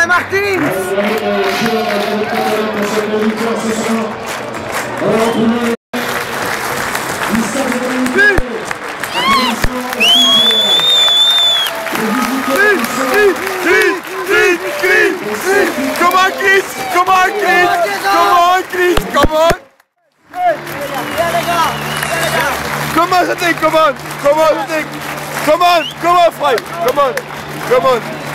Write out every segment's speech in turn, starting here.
Romain Martins Comment Chris Comment Chris Comment Chris Comment Comment ça t'est Comment Comment Comment Comment Fry Comment Comment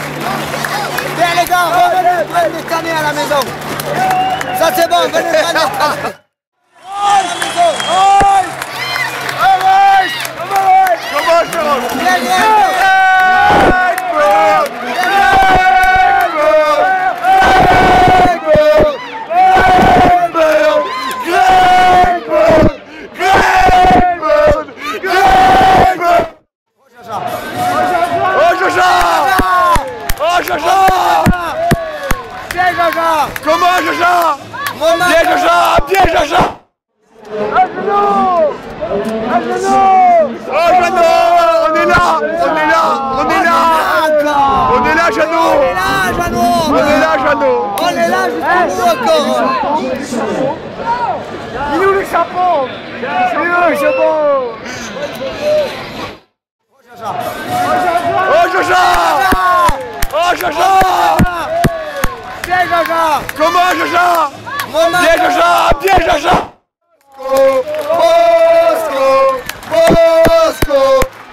Viens les gars, revenez prendre les canets à la maison. Ça c'est bon, venez prendre les. À la maison. Come on, Sharon! Viens, viens. Oh Jaja Oh Jaja. Viens Jaja. Comment Jaja? Bien Jaja. Bien Jaja. Oh Jeannot On est là On est là On est là. On est là On est Jeannot là, Jeannot. On est là Jeannot On est là jusqu'au encore. Il est où le chapeau? Il où le chapeau? Oh Jaja. Oh Jaja Viens Jaja. Comment Jaja Mon Bien Jaja Bien Jaja Bosco! Bosco!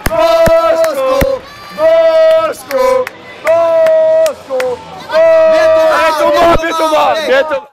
Bosco! Bosco! Bosco! Bien Thomas, Allez Thomas,